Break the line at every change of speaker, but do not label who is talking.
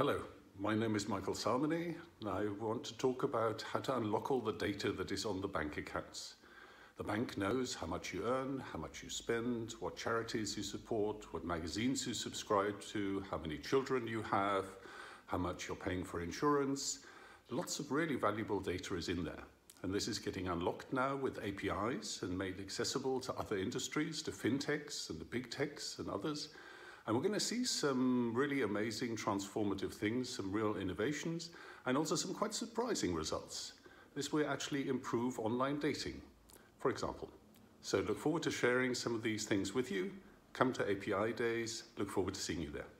Hello, my name is Michael Salmony and I want to talk about how to unlock all the data that is on the bank accounts. The bank knows how much you earn, how much you spend, what charities you support, what magazines you subscribe to, how many children you have, how much you're paying for insurance. Lots of really valuable data is in there. And this is getting unlocked now with APIs and made accessible to other industries, to fintechs and the big techs and others. And we're going to see some really amazing transformative things, some real innovations, and also some quite surprising results. This will actually improve online dating, for example. So look forward to sharing some of these things with you. Come to API Days. Look forward to seeing you there.